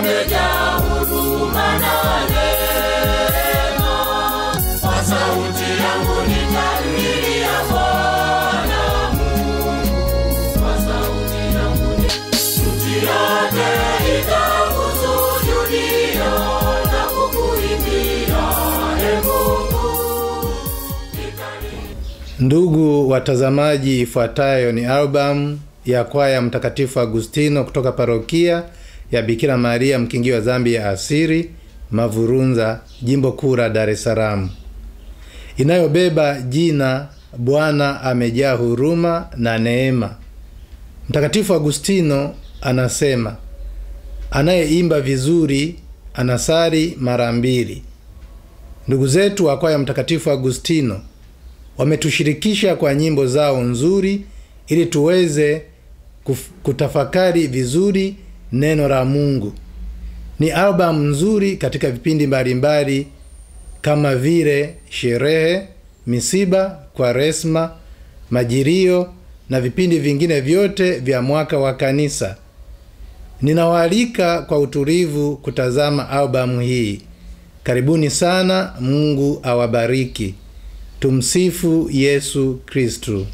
amejaa huruma na. Kwa sauti yangu nitamlilia Bwana Mungu. Kwa sauti yangu yote itakusujudia na kukuimbia, Ee Mungu. Ndugu watazamaji, ifuatayo ni albamu ya kwaya Mtakatifu Agustino kutoka parokia ya Bikira Maria mkingi wa dhambi ya asiri Mavurunza, jimbo kuu la Dar es Salaam, inayobeba jina Bwana amejaa huruma na neema. Mtakatifu Agustino anasema anayeimba vizuri anasali mara mbili. Ndugu zetu wa kwaya Mtakatifu Agustino wametushirikisha kwa nyimbo zao nzuri ili tuweze kutafakari vizuri neno la Mungu. Ni albamu nzuri katika vipindi mbalimbali kama vile sherehe, misiba, kwaresma, majirio na vipindi vingine vyote vya mwaka wa kanisa. Ninawaalika kwa utulivu kutazama albamu hii. Karibuni sana, Mungu awabariki. Tumsifu Yesu Kristu.